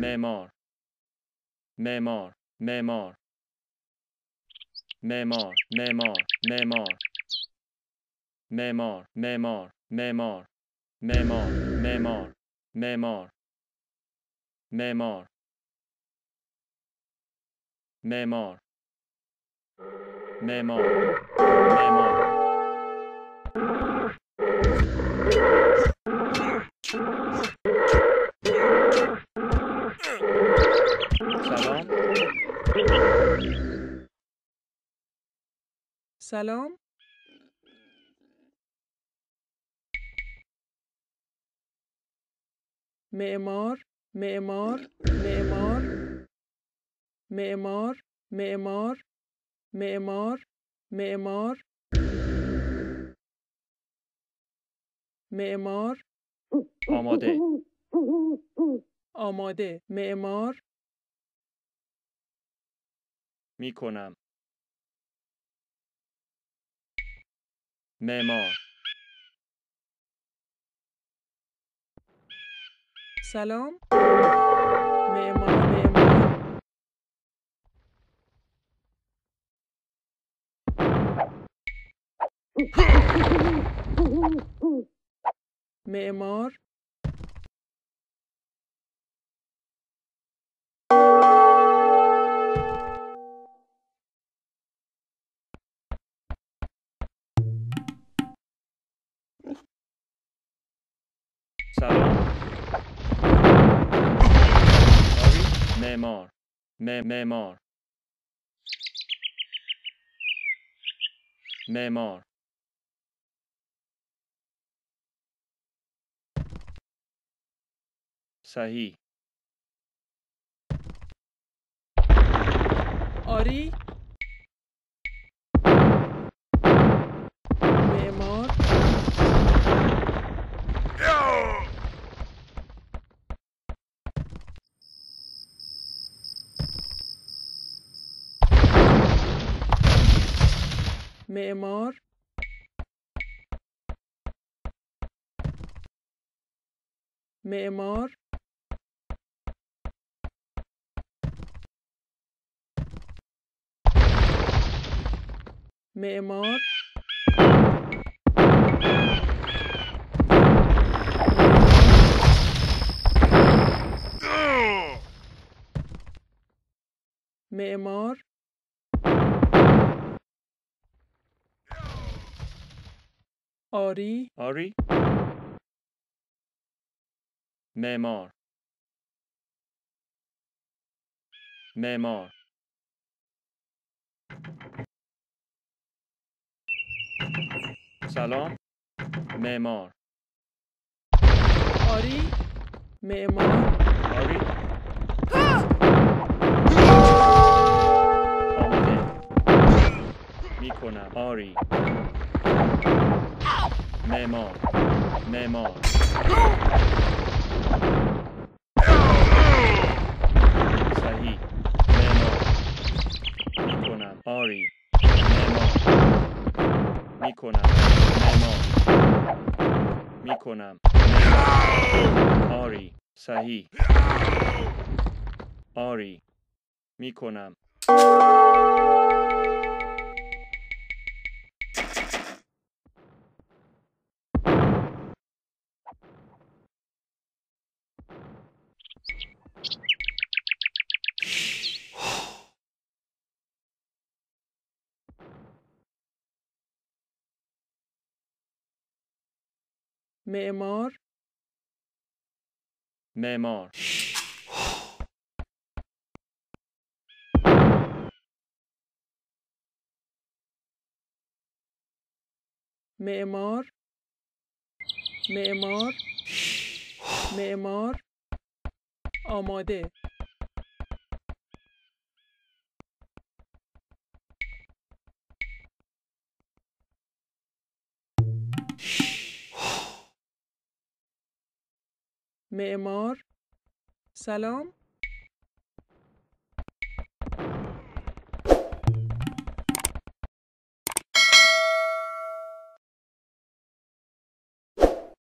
معمار معمار معمار معمار معمار معمار معمار معمار معمار معمار معمار معمار معمار معمار معمار معمار سلام. معمار معمار معمار. معمار معمار. معمار معمار. معمار. آماده. آماده. معمار. می کنم معمار. سلام. معمار معمار. معمار. سلام. معمار. معمار. معمار. صحیح. آری معمار معمار. معمار. معمار. معمار. آری؟ آری. معمار. معمار. سلام. معمار. آری؟ معمار. آری. آماده. می کنم آری. معمار معمار صحیح معمار می‌کنم آری معمار می‌کنم معمار می‌کنم آری صحیح آری می‌کنم معمار؟ معمار. معمار؟ معمار؟ معمار؟ آماده. معمار. سلام.